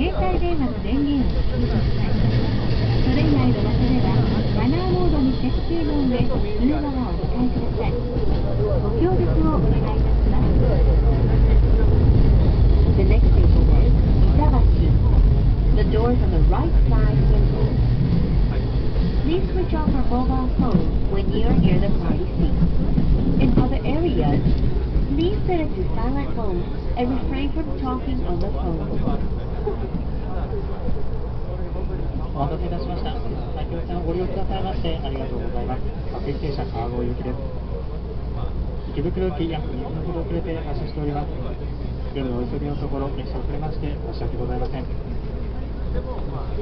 携帯電話の電源を切ってくださいそれ以外の場所ではマナーモードに設定の上そのままお使いくださいご協力をお願いいたします The next station is 板橋 The doors on the right side will close Please switch off your mobile phone when you are near the party seat. In other areas, please set it to silent mode and refrain from talking on the phone. お待たせいたしました。先ほどご利用くださいましてありがとうございます。各駅停車川越行きです。池袋駅約2分ほど遅れて発車しております。夜のお急ぎのところ、列車遅れまして申し訳ございません。でもまあ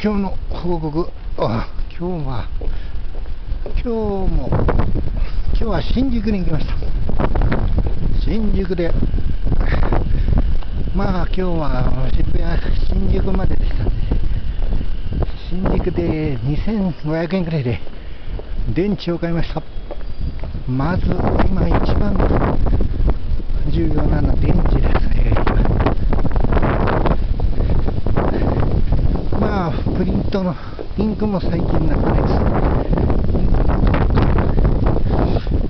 今日の報告、あ今日は、今日も、今日は新宿に行きました。新宿で、まあ今日は渋谷、新宿まででしたんで、新宿で2500円くらいで電池を買いました。まず、今一番重要なのは電池ですね。まあ、プリントのインクも最近なくないです。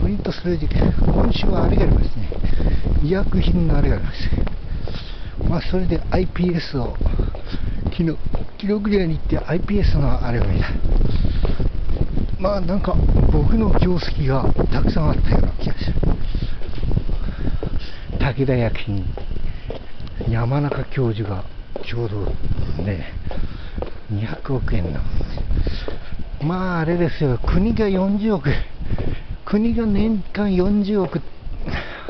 プリントする時期、今週はあれがありますね。医薬品のあれがあります。まあ、それで iPS を、昨日、記録屋に行って iPS のあれを見た。まあ、なんか、僕の業績がたくさんあったような気がする。武田薬品、山中教授がちょうどね、200億円の。まあ、あれですよ、国が40億、国が年間40億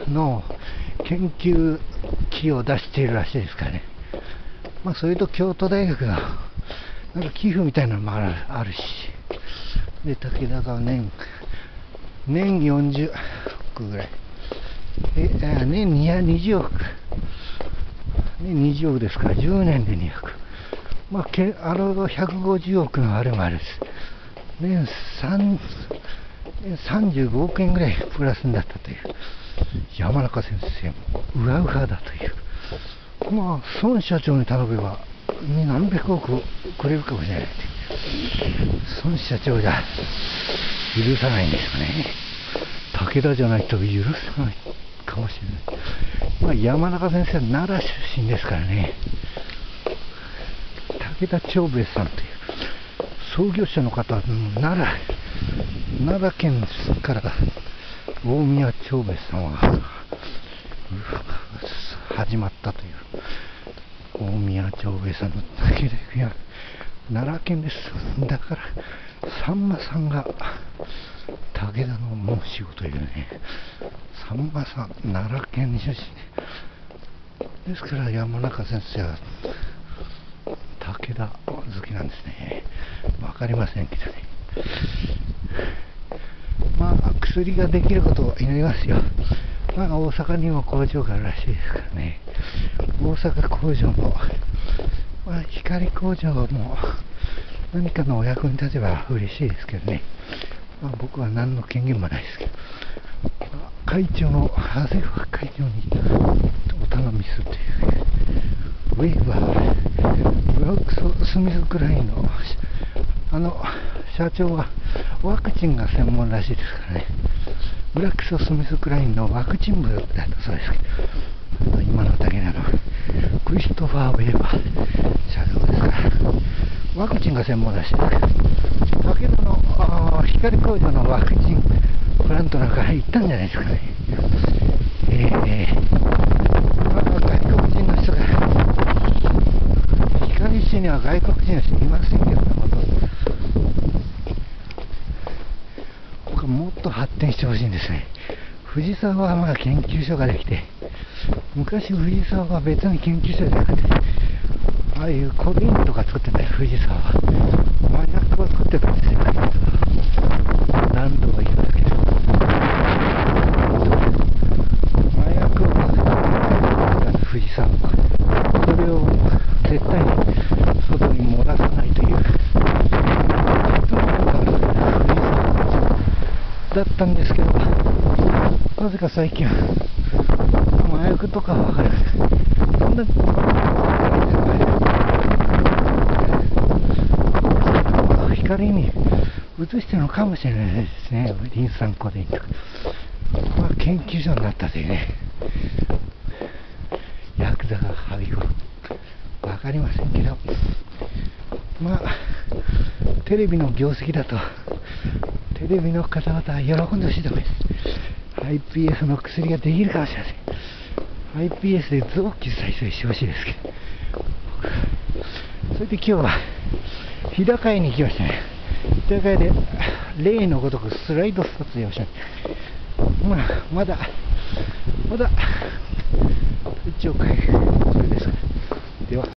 の研究費を出しているらしいですからね。まあ、それと京都大学が、なんか寄付みたいなのもあるし、で、武田が年、年40億ぐらい。え、年220億。年20億ですから、10年で200。まあ、けあの150億のあれもあれです。年3 35億円ぐらいプラスになったという。山中先生も、うわうわだという。まあ、孫社長に頼めば、何百億くれるかもしれない孫社長が許さないんですよね。武田じゃないと許さないかもしれない。まあ、山中先生は奈良出身ですからね。武田長兵衛さんという創業者の方奈良、奈良県から大宮長兵衛さんは始まったという大宮長兵衛さんの武田は奈良県です。だから、さんまさんが武田の申し子というね、さんまさん、奈良県出身ですから山中先生は武田好きなんですね。わかりませんけどね。まあ、薬ができることを祈りますよ。まあ、大阪にも工場があるらしいですからね。大阪工場も、まあ、光工場も何かのお役に立てば嬉しいですけどね。まあ、僕は何の権限もないですけど。まあ、会長の、長谷川会長にお頼みするという。ウェーバー、ブラックス・スミスクラインの、あの、社長はワクチンが専門らしいですからね。ブラックス・スミスクラインのワクチン部だったそうですけど、今のだけなの、クリストファー・ウェーバー社長ですから、ワクチンが専門らしいですけど、武田の光工場のワクチンプラントなんか行ったんじゃないですかね。えー、まあ、外国人の人が、私には外国人は知りませんけど、ほとんど。僕はもっと発展してほしいんですね。藤沢はまだ研究所ができて、昔藤沢は別に研究所じゃなくて、ああいう小瓶とか作ってたよ、藤沢は。麻薬を作ってたんですよ、何度も言いますけど。麻薬を作ってた藤沢は。それを絶対に外に漏らさないという。だったんですけど、なぜか最近、麻薬とかは分かる。そんな光に移してるのかもしれないですね、リン酸コデインとか。まあ、研究所になったというね、ヤクザがはびこる。分かりませんけど、まあ、テレビの業績だと、テレビの方々は喜んでほしいと思います。iPS の薬ができるかもしれません。iPS で臓器再生してほしいですけど。それで今日は、日高屋に行きましたね。日高屋で、例のごとくスライド撮影をしました。まあ、まだ、まだ、一応、それです。では。